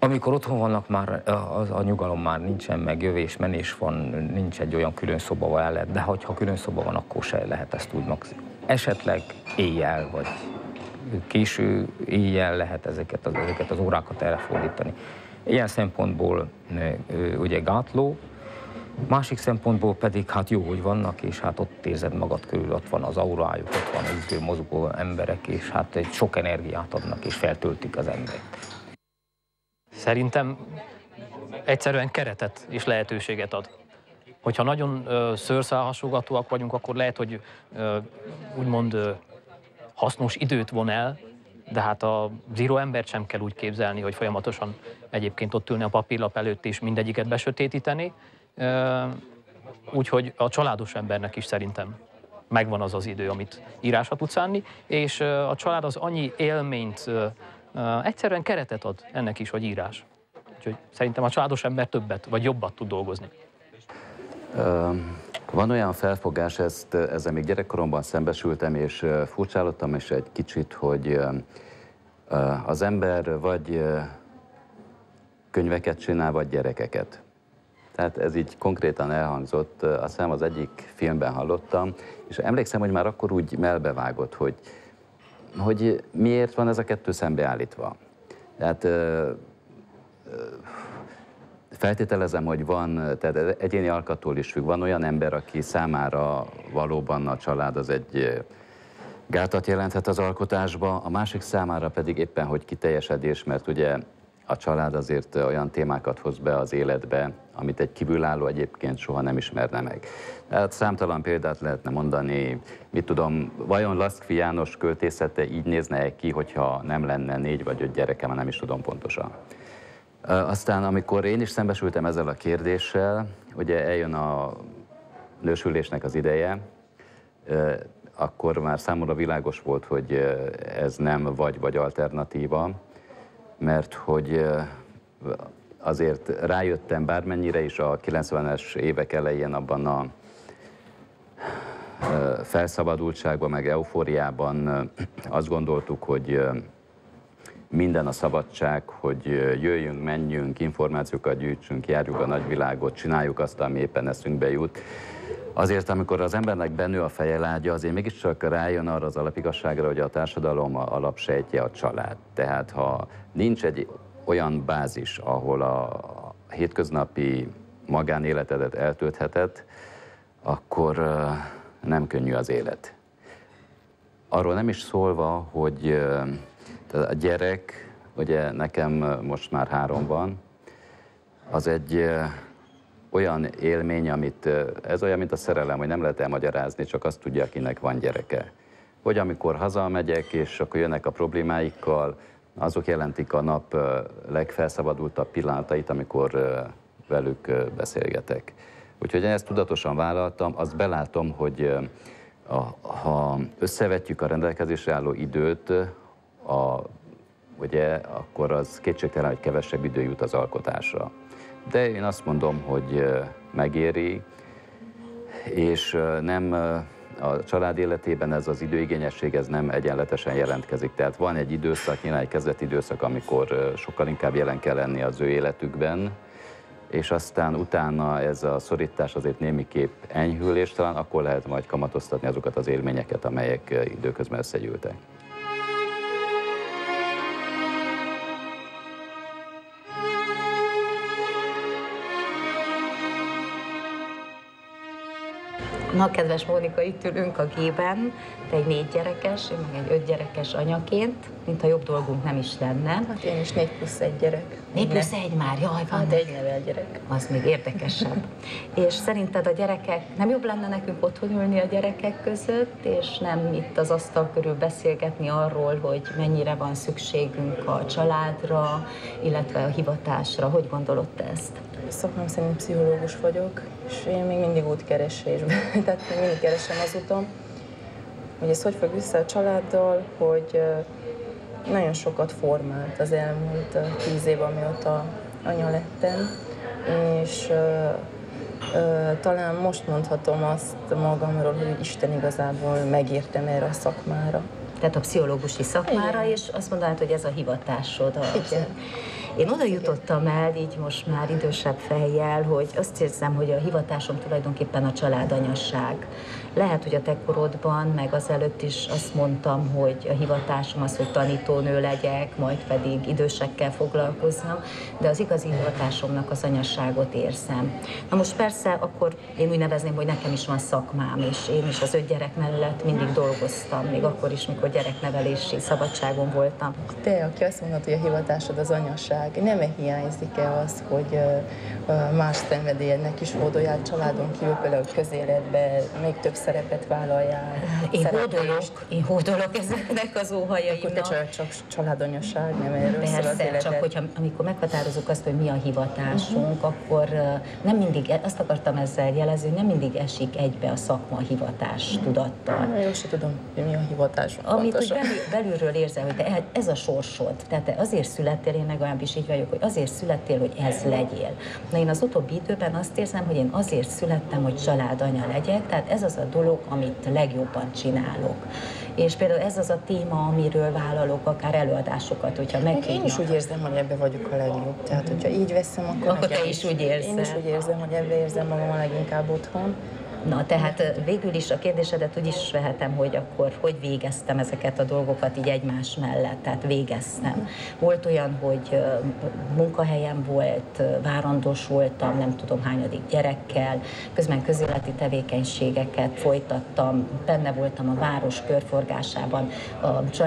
[SPEAKER 10] Amikor otthon vannak, már az, a nyugalom már nincsen, meg jövés, menés van, nincs egy olyan külön szoba, ahol el lehet, de ha külön szoba van, akkor se lehet ezt úgy maximum. Esetleg éjjel, vagy késő éjjel lehet ezeket az, ezeket az órákat erre fordítani. Ilyen szempontból ugye gátló, Másik szempontból pedig hát jó, hogy vannak, és hát ott érzed magad körül, ott van az aurájuk, ott van az mozgó emberek, és hát egy sok energiát adnak, és feltöltik az embert.
[SPEAKER 11] Szerintem egyszerűen keretet és lehetőséget ad. Hogyha nagyon szőrszálhasogatóak vagyunk, akkor lehet, hogy ö, úgymond ö, hasznos időt von el, de hát a zero embert sem kell úgy képzelni, hogy folyamatosan egyébként ott ülni a papírlap előtt és mindegyiket besötétíteni. Úgyhogy a családos embernek is szerintem megvan az az idő, amit írásra tudsz szánni, és a család az annyi élményt egyszerűen keretet ad ennek is, hogy írás. Úgyhogy szerintem a családos ember többet, vagy jobbat tud dolgozni.
[SPEAKER 12] Van olyan felfogás, ezt, ezzel még gyerekkoromban szembesültem, és furcsálottam is egy kicsit, hogy az ember vagy könyveket csinál, vagy gyerekeket. Tehát ez így konkrétan elhangzott, azt hiszem az egyik filmben hallottam, és emlékszem, hogy már akkor úgy melbevágott, hogy hogy miért van ez a kettő szembeállítva. Tehát feltételezem, hogy van, tehát egyéni alkattól is függ. Van olyan ember, aki számára valóban a család az egy gátat jelenthet az alkotásba, a másik számára pedig éppen, hogy kiteljesedés, mert ugye a család azért olyan témákat hoz be az életbe, amit egy kívülálló egyébként soha nem ismerne meg. Tehát számtalan példát lehetne mondani, mit tudom, vajon Laszkfi János költészete így nézne -e ki, hogyha nem lenne négy vagy öt gyerekem, nem is tudom pontosan. Aztán, amikor én is szembesültem ezzel a kérdéssel, ugye eljön a nősülésnek az ideje, akkor már számomra világos volt, hogy ez nem vagy-vagy alternatíva, mert hogy azért rájöttem bármennyire is a 90-es évek elején abban a felszabadultságban, meg eufóriában azt gondoltuk, hogy minden a szabadság, hogy jöjjünk, menjünk, információkat gyűjtsünk, járjuk a nagyvilágot, csináljuk azt, ami éppen eszünkbe jut. Azért, amikor az embernek bennő a fejelágya, azért mégiscsak rájön arra az alapigasságra, hogy a társadalom alapsejtje a család. Tehát ha nincs egy olyan bázis, ahol a hétköznapi magánéletedet eltöltheted, akkor nem könnyű az élet. Arról nem is szólva, hogy a gyerek, ugye nekem most már három van, az egy olyan élmény, amit ez olyan, mint a szerelem, hogy nem lehet elmagyarázni, csak azt tudja, akinek van gyereke. Hogy amikor hazamegyek, és akkor jönnek a problémáikkal, azok jelentik a nap legfelszabadultabb pillanatait, amikor velük beszélgetek. Úgyhogy én ezt tudatosan vállaltam, azt belátom, hogy ha összevetjük a rendelkezésre álló időt, a, ugye, akkor az kétségtelen, hogy kevesebb idő jut az alkotásra. de én azt mondom, hogy megéri, és nem a család életében ez az időigényesség ez nem egyenletesen jelentkezik. Tehát van egy időszak, nyilván egy kezdeti időszak, amikor sokkal inkább jelen kell lenni az ő életükben, és aztán utána ez a szorítás azért némiképp enyhül, és talán akkor lehet majd kamatoztatni azokat az élményeket, amelyek időközben összegyűltek.
[SPEAKER 13] Na, kedves Mónika, itt ülünk a gében, te egy négy gyerekes, én meg egy öt gyerekes anyaként, mint a jobb dolgunk nem is lenne.
[SPEAKER 14] Hát én is négy plusz egy gyerek.
[SPEAKER 13] Négy plusz egy már, jaj, van.
[SPEAKER 14] Hát egy nevel gyerek.
[SPEAKER 13] Az még érdekesebb. és szerinted a gyerekek, nem jobb lenne nekünk otthon ülni a gyerekek között, és nem itt az asztal körül beszélgetni arról, hogy mennyire van szükségünk a családra, illetve a hivatásra. Hogy gondolod te ezt?
[SPEAKER 14] Szakmám szerint pszichológus vagyok, és én még mindig útkeresésben, tehát még mindig keresem az utam, hogy ez hogy fog vissza a családdal, hogy nagyon sokat formált az elmúlt tíz év, amióta anya lettem, és talán most mondhatom azt magamról, hogy Isten igazából megértem erre a szakmára.
[SPEAKER 13] Tehát a pszichológusi szakmára, Igen. és azt mondanád, hogy ez a hivatásod. Az. Igen. Én oda jutottam el, így most már idősebb fejjel, hogy azt érzem, hogy a hivatásom tulajdonképpen a családanyasság. Lehet, hogy a te korodban, meg azelőtt is azt mondtam, hogy a hivatásom az, hogy tanítónő legyek, majd pedig idősekkel foglalkozzam, de az igazi hivatásomnak az anyasságot érzem. Na most persze, akkor én úgy nevezném, hogy nekem is van szakmám, és én is az öt gyerek mellett mindig dolgoztam, még akkor is, mikor gyereknevelési szabadságon voltam.
[SPEAKER 14] Te, aki azt mondod, hogy a hivatásod az anyasság, nem -e hiányzik-e az, hogy más szenvedélyednek is hódoljál családon kívül, például közéletben még több szerepet vállaljál.
[SPEAKER 13] Én hódolok, én hódolok ezeknek az óhajaimnak.
[SPEAKER 14] Akkor te csak, családanyasság, nem erről Persze, szól az életed.
[SPEAKER 13] csak hogyha amikor meghatározunk azt, hogy mi a hivatásunk, uh-huh. akkor nem mindig, e- azt akartam ezzel jelezni, nem mindig esik egybe a szakma hivatás uh-huh. tudattal.
[SPEAKER 14] Na, jó se tudom, hogy mi a hivatás.
[SPEAKER 13] Amit hogy belül, belülről érzel, hogy te, ez a sorsod, tehát te azért születtél, én legalábbis így vagyok, hogy azért születtél, hogy ez legyél. Na én az utóbbi időben azt érzem, hogy én azért születtem, hogy családanya legyek, tehát ez az a dolog, amit legjobban csinálok. És például ez az a téma, amiről vállalok akár előadásokat, hogyha meg.
[SPEAKER 14] Én is úgy érzem, hogy ebbe vagyok a legjobb. Tehát, hogyha így veszem, akkor,
[SPEAKER 13] akkor te is úgy érzem.
[SPEAKER 14] Én is úgy érzem, hogy ebbe érzem magam a leginkább otthon.
[SPEAKER 13] Na, tehát végül is a kérdésedet úgy is vehetem, hogy akkor hogy végeztem ezeket a dolgokat így egymás mellett, tehát végeztem. Volt olyan, hogy munkahelyem volt, várandós voltam, nem tudom hányadik gyerekkel, közben közéleti tevékenységeket folytattam, benne voltam a város körforgásában.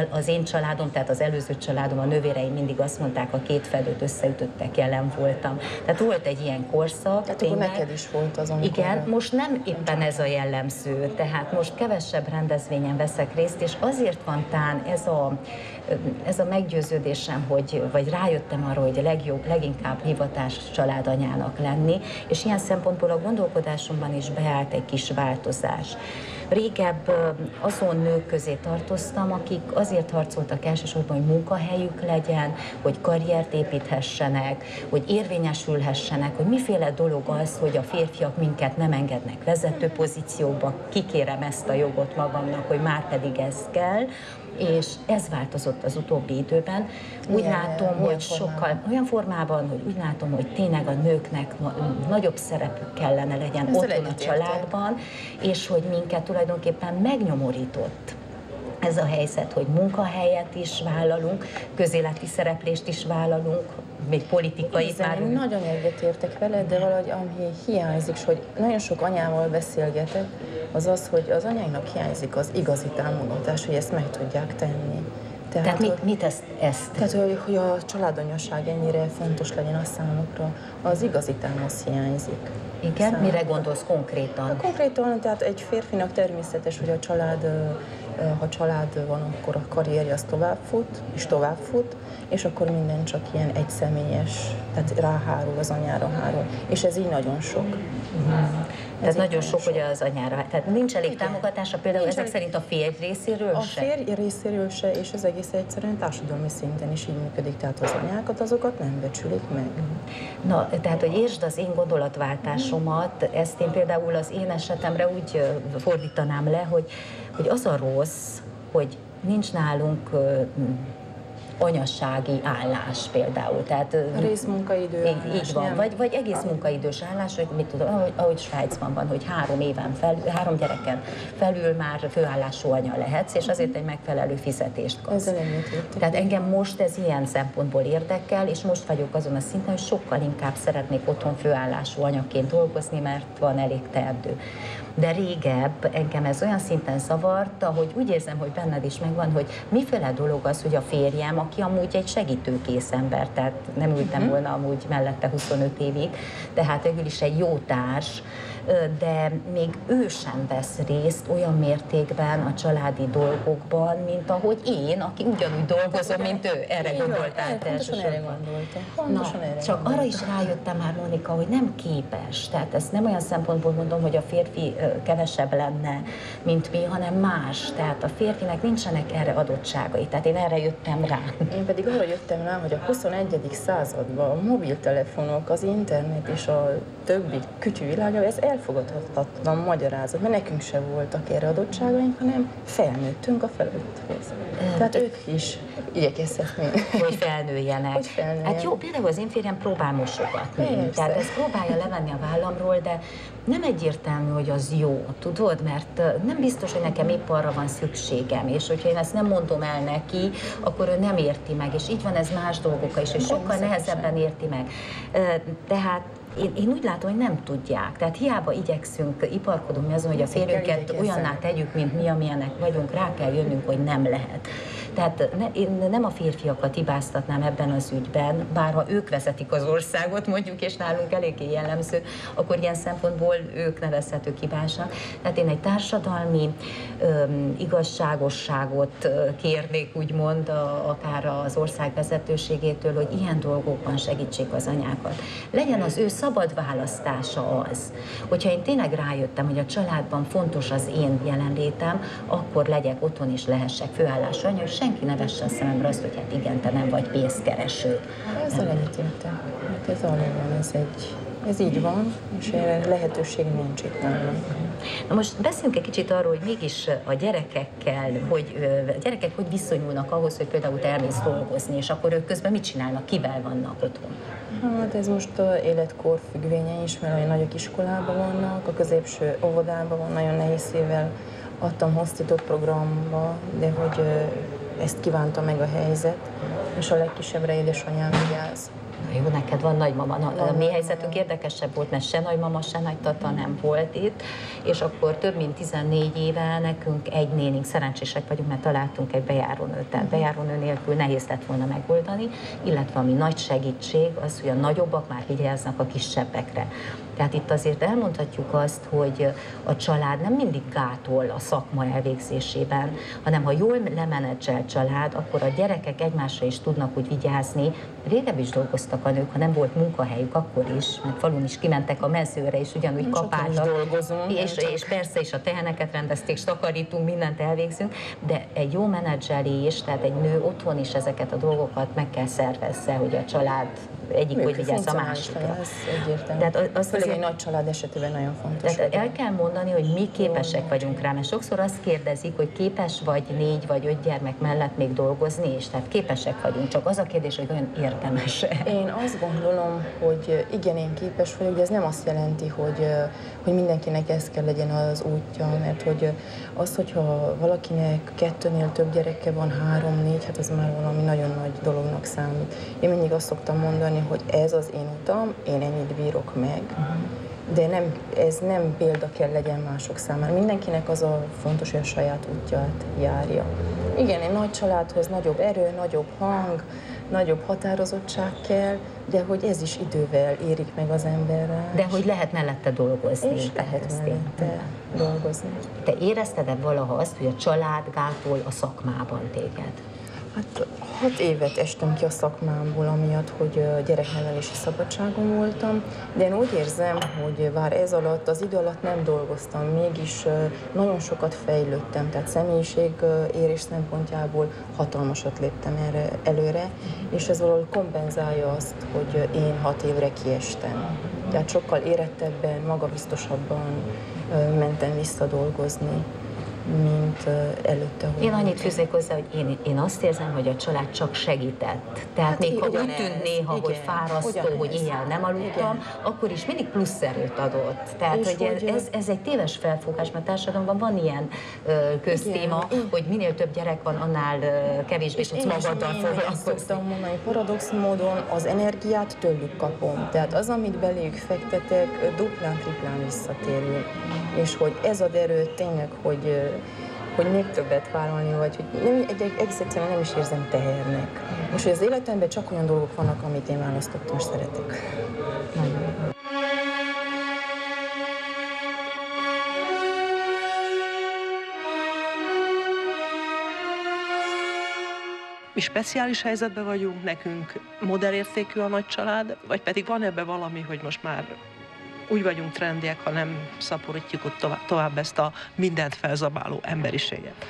[SPEAKER 13] Az én családom, tehát az előző családom, a nővéreim mindig azt mondták, a két felőt összeütöttek, jelen voltam. Tehát volt egy ilyen korszak.
[SPEAKER 14] Tehát akkor neked is volt az, amikor...
[SPEAKER 13] Igen, most nem éppen éppen ez a jellemző. Tehát most kevesebb rendezvényen veszek részt, és azért van tán ez a, ez a meggyőződésem, hogy, vagy rájöttem arra, hogy a legjobb, leginkább hivatás családanyának lenni, és ilyen szempontból a gondolkodásomban is beállt egy kis változás. Régebb azon nők közé tartoztam, akik azért harcoltak elsősorban, hogy munkahelyük legyen, hogy karriert építhessenek, hogy érvényesülhessenek, hogy miféle dolog az, hogy a férfiak minket nem engednek vezető pozícióba, kikérem ezt a jogot magamnak, hogy már pedig ez kell, és ez változott az utóbbi időben. Úgy milyen, látom, milyen hogy formában? sokkal olyan formában, hogy úgy látom, hogy tényleg a nőknek nagyobb szerepük kellene legyen Ezzel otthon a családban, és hogy minket tulajdonképpen megnyomorított ez a helyzet, hogy munkahelyet is vállalunk, közéleti szereplést is vállalunk, még politikai
[SPEAKER 14] Igazán, már... Én nagyon egyetértek veled, de valahogy ami hiányzik, és hogy nagyon sok anyával beszélgetek, az az, hogy az anyáknak hiányzik az igazi támogatás, hogy ezt meg tudják tenni.
[SPEAKER 13] Tehát, Tehát mit, mit ezt, ezt?
[SPEAKER 14] Tehát, hogy, hogy a családanyaság ennyire fontos legyen a számukra, az igazi támasz hiányzik.
[SPEAKER 13] Igen? Számukra. Mire gondolsz konkrétan?
[SPEAKER 14] Konkrétan, tehát egy férfinak természetes, hogy a család ha család van, akkor a karrierje az tovább fut, és tovább fut, és akkor minden csak ilyen egyszemélyes, tehát ráhárul, az anyára hárul. És ez így nagyon sok.
[SPEAKER 13] Tehát nagyon sok hogy az anyára. Tehát nincs elég
[SPEAKER 14] Igen.
[SPEAKER 13] támogatása például
[SPEAKER 14] Nincs
[SPEAKER 13] ezek
[SPEAKER 14] elég-
[SPEAKER 13] szerint a férj részéről
[SPEAKER 14] A
[SPEAKER 13] se?
[SPEAKER 14] férj részéről se, és az egész egyszerűen társadalmi szinten is így működik, tehát az anyákat, azokat nem becsülik meg.
[SPEAKER 13] Na, tehát, hogy értsd az én gondolatváltásomat, ezt én például az én esetemre úgy fordítanám le, hogy, hogy az a rossz, hogy nincs nálunk ö, anyassági állás például. Tehát,
[SPEAKER 14] részmunkaidő
[SPEAKER 13] így,
[SPEAKER 14] állás,
[SPEAKER 13] így van,
[SPEAKER 14] nem?
[SPEAKER 13] vagy, vagy egész munkaidős állás, vagy mit tudom, ahogy, ahogy Svájcban van, hogy három éven felül, három gyereken felül már főállású anya lehetsz, és azért egy megfelelő fizetést kapsz.
[SPEAKER 14] Ezzel.
[SPEAKER 13] Tehát engem most ez ilyen szempontból érdekel, és most vagyok azon a szinten, hogy sokkal inkább szeretnék otthon főállású anyaként dolgozni, mert van elég teendő. De régebb engem ez olyan szinten zavarta, hogy úgy érzem, hogy benned is megvan, hogy miféle dolog az, hogy a férjem, aki amúgy egy segítőkész ember, tehát nem ültem
[SPEAKER 14] Mhm.
[SPEAKER 13] volna amúgy mellette 25 évig, tehát végül is egy jó társ, de még ő sem vesz részt olyan mértékben a családi dolgokban, mint ahogy én, aki ugyanúgy dolgozom, mint ő. Erre gondoltál te
[SPEAKER 14] pontosan erre gondoltam.
[SPEAKER 13] Na,
[SPEAKER 14] Pontosan erre
[SPEAKER 13] csak arra is rájöttem már, Monika, hogy nem képes. Tehát ezt nem olyan szempontból mondom, hogy a férfi kevesebb lenne, mint mi, hanem más. Tehát a férfinek nincsenek erre adottságai. Tehát én erre jöttem rá.
[SPEAKER 14] Én pedig arra jöttem rá, hogy a 21. században a mobiltelefonok, az internet és a többi kütyű világa, ez elfogadhatatlan magyarázat, mert nekünk se voltak erre adottságaink, hanem felnőttünk a feladathoz. Tehát ők is igyekezhetnénk.
[SPEAKER 13] hogy felnőjenek.
[SPEAKER 14] Hogy felnőjenek.
[SPEAKER 13] Hát jó, például az én férjem próbál mosogatni. Tehát ezt próbálja levenni a vállamról, de nem egyértelmű, hogy az jó, tudod? Mert nem biztos, hogy nekem épp arra van szükségem, és hogyha én ezt nem mondom el neki, akkor ő nem érti meg, és így van ez más dolgokkal is, és sokkal nehezebben érti meg. Tehát én, én úgy látom, hogy nem tudják. Tehát hiába igyekszünk, iparkodunk mi azon, hogy a férjünket olyanná tegyük, mint mi, amilyenek vagyunk, rá kell jönnünk, hogy nem lehet. Tehát ne, én nem a férfiakat hibáztatnám ebben az ügyben, bár ha ők vezetik az országot, mondjuk, és nálunk eléggé jellemző, akkor ilyen szempontból ők nevezhetők hibásnak. Tehát én egy társadalmi öm, igazságosságot kérnék, úgymond, a, akár az ország vezetőségétől, hogy ilyen dolgokban segítsék az anyákat. Legyen az ő szabad választása az, hogyha én tényleg rájöttem, hogy a családban fontos az én jelenlétem, akkor legyek otthon és lehessek főállású anya, és senki ne vesse a szememre azt, hogy hát igen, te nem vagy pénzkereső.
[SPEAKER 14] Ezzel egyetértek. Hát ez van, ez egy, ez így van, és erre lehetőség nincs itt.
[SPEAKER 13] Na most beszéljünk egy kicsit arról, hogy mégis a gyerekekkel, hogy a gyerekek hogy viszonyulnak ahhoz, hogy például te elmész dolgozni, és akkor ők közben mit csinálnak, kivel vannak otthon?
[SPEAKER 14] Hát ez most a életkor függvénye is, mert olyan nagyok iskolában vannak, a középső óvodában van, nagyon nehéz évvel adtam hostitot programba, de hogy ezt kívánta meg a helyzet, és a legkisebbre édesanyám vigyáz.
[SPEAKER 13] Jó, neked van nagymama. Na, a mi helyzetünk érdekesebb volt, mert se nagymama, se nagytata nem volt itt, és akkor több mint 14 éve nekünk egy nénink, szerencsések vagyunk, mert találtunk egy bejárónőt, tehát bejárónő nélkül nehéz lett volna megoldani, illetve ami nagy segítség az, hogy a nagyobbak már vigyáznak a kisebbekre. Tehát itt azért elmondhatjuk azt, hogy a család nem mindig gátol a szakma elvégzésében, hanem ha jól lemenedzselt család, akkor a gyerekek egymásra is tudnak úgy vigyázni. Régebb is dolgoztak a nők, ha nem volt munkahelyük, akkor is, mert falun is kimentek a mezőre, és ugyanúgy
[SPEAKER 14] is
[SPEAKER 13] kapáltak.
[SPEAKER 14] dolgozunk,
[SPEAKER 13] és,
[SPEAKER 14] nem csak-
[SPEAKER 13] és persze is a teheneket rendezték, takarítunk, mindent elvégzünk, de egy jó menedzselés, tehát egy nő otthon is ezeket a dolgokat meg kell szervezze, hogy a család egyik hogy
[SPEAKER 14] Működik,
[SPEAKER 13] vigyázz a másikra.
[SPEAKER 14] Ez egyértelmű.
[SPEAKER 13] Tehát az- azt
[SPEAKER 14] Főleg
[SPEAKER 13] azért-
[SPEAKER 14] egy nagy család esetében nagyon fontos.
[SPEAKER 13] Tehát
[SPEAKER 14] hogy-
[SPEAKER 13] el kell mondani, hogy mi képesek vagyunk rá, mert sokszor azt kérdezik, hogy képes vagy négy vagy öt gyermek mellett még dolgozni, és tehát képesek vagyunk, csak az a kérdés, hogy olyan érdemes
[SPEAKER 14] Én azt gondolom, hogy igen, én képes vagyok, de ez nem azt jelenti, hogy, hogy mindenkinek ez kell legyen az útja, mert hogy az, hogyha valakinek kettőnél több gyereke van, három, négy, hát az már valami nagyon nagy dolognak számít. Én mindig azt szoktam mondani, hogy ez az én utam, én ennyit bírok meg, de nem, ez nem példa kell legyen mások számára. Mindenkinek az a fontos, hogy a saját útját járja. Igen, egy nagy családhoz nagyobb erő, nagyobb hang, nagyobb határozottság kell, de hogy ez is idővel érik meg az emberre.
[SPEAKER 13] De hogy lehet mellette dolgozni.
[SPEAKER 14] És lehet mellette dolgozni.
[SPEAKER 13] Te érezted-e valaha azt, hogy a család gátol a szakmában téged?
[SPEAKER 14] Hát hat évet estem ki a szakmámból, amiatt, hogy gyereknevelési szabadságon voltam, de én úgy érzem, hogy bár ez alatt, az idő alatt nem dolgoztam, mégis nagyon sokat fejlődtem, tehát személyiség érés szempontjából hatalmasat léptem erre, előre, és ez valahol kompenzálja azt, hogy én hat évre kiestem. Tehát sokkal érettebben, magabiztosabban mentem vissza dolgozni mint előtte.
[SPEAKER 13] Én annyit fűznék hozzá, hogy én, én azt érzem, hogy a család csak segített. Tehát hát még ha úgy tűnt néha, igen, hogy fárasztó, ugyanez. hogy éjjel nem aludtam, igen. akkor is mindig plusz erőt adott. Tehát, hogy, hogy ez, ez egy téves felfogás, mert társadalomban van ilyen ö, köztéma, igen. hogy minél több gyerek van, annál ö, kevésbé tudsz magaddal foglalkozni.
[SPEAKER 14] szoktam mondani, paradox módon az energiát tőlük kapom. Tehát az, amit beléjük fektetek, duplán, triplán visszatérül. És hogy ez ad erőt tényleg, hogy hogy még többet vállalni, vagy hogy nem, egy, egy, egész egyszerűen nem is érzem tehernek. Most, hogy az életemben csak olyan dolgok vannak, amit én választottam, és szeretek.
[SPEAKER 2] Mi speciális helyzetben vagyunk, nekünk modellértékű a nagy család, vagy pedig van ebbe valami, hogy most már úgy vagyunk trendiek, ha nem szaporítjuk tovább, tovább ezt a mindent felzabáló emberiséget.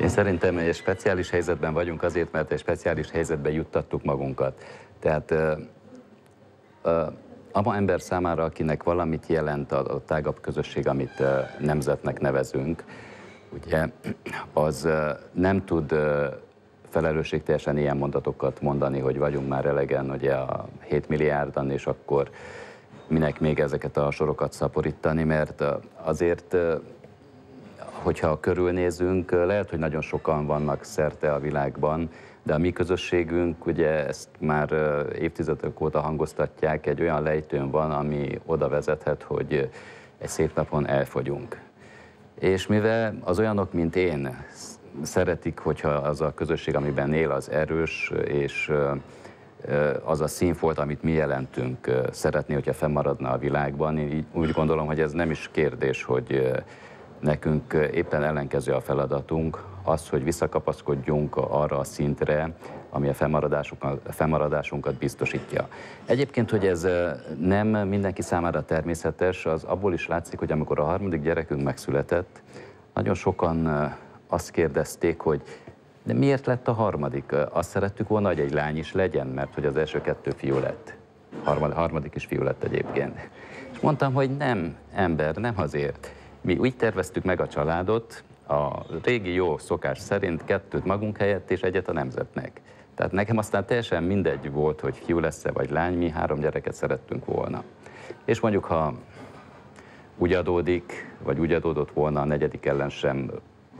[SPEAKER 12] Én szerintem egy speciális helyzetben vagyunk azért, mert egy speciális helyzetben juttattuk magunkat. Tehát abban ember számára, akinek valamit jelent a, a tágabb közösség, amit nemzetnek nevezünk, ugye, az nem tud felelősségteljesen ilyen mondatokat mondani, hogy vagyunk már elegen ugye a 7 milliárdan, és akkor minek még ezeket a sorokat szaporítani, mert azért, hogyha körülnézünk, lehet, hogy nagyon sokan vannak szerte a világban, de a mi közösségünk, ugye ezt már évtizedek óta hangoztatják, egy olyan lejtőn van, ami oda vezethet, hogy egy szép napon elfogyunk. És mivel az olyanok, mint én, szeretik, hogyha az a közösség, amiben él, az erős, és az a színfolt, amit mi jelentünk, szeretné, hogyha fennmaradna a világban. Én úgy gondolom, hogy ez nem is kérdés, hogy nekünk éppen ellenkező a feladatunk, az, hogy visszakapaszkodjunk arra a szintre, ami a fennmaradásunkat biztosítja. Egyébként, hogy ez nem mindenki számára természetes, az abból is látszik, hogy amikor a harmadik gyerekünk megszületett, nagyon sokan azt kérdezték, hogy miért lett a harmadik? Azt szerettük volna, hogy egy lány is legyen, mert hogy az első kettő fiú lett. Harmad, harmadik is fiú lett egyébként. És mondtam, hogy nem, ember, nem azért. Mi úgy terveztük meg a családot, a régi jó szokás szerint kettőt magunk helyett és egyet a nemzetnek. Tehát nekem aztán teljesen mindegy volt, hogy fiú lesz-e vagy lány, mi három gyereket szerettünk volna. És mondjuk, ha úgy adódik, vagy úgy adódott volna, a negyedik ellen sem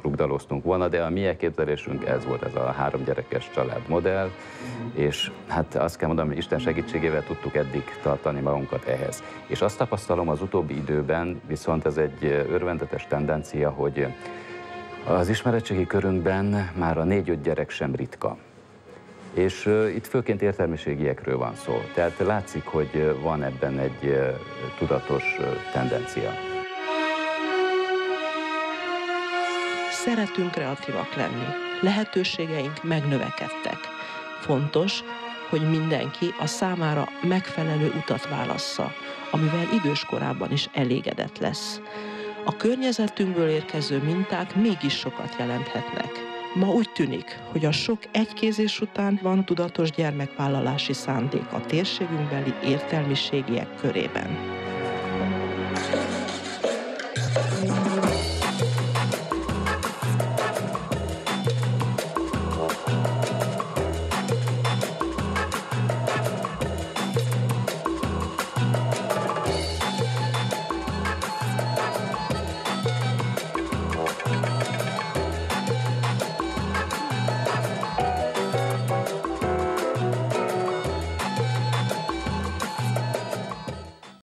[SPEAKER 12] rugdaloztunk volna, de a mi elképzelésünk ez volt, ez a három gyerekes családmodell, és hát azt kell mondanom, hogy Isten segítségével tudtuk eddig tartani magunkat ehhez. És azt tapasztalom az utóbbi időben, viszont ez egy örvendetes tendencia, hogy az ismeretségi körünkben már a négy-öt gyerek sem ritka. És itt főként értelmiségiekről van szó. Tehát látszik, hogy van ebben egy tudatos tendencia.
[SPEAKER 2] Szeretünk kreatívak lenni. Lehetőségeink megnövekedtek. Fontos, hogy mindenki a számára megfelelő utat válassza, amivel idős korában is elégedett lesz. A környezetünkből érkező minták mégis sokat jelenthetnek. Ma úgy tűnik, hogy a sok egykézés után van tudatos gyermekvállalási szándék a térségünkbeli értelmiségiek körében.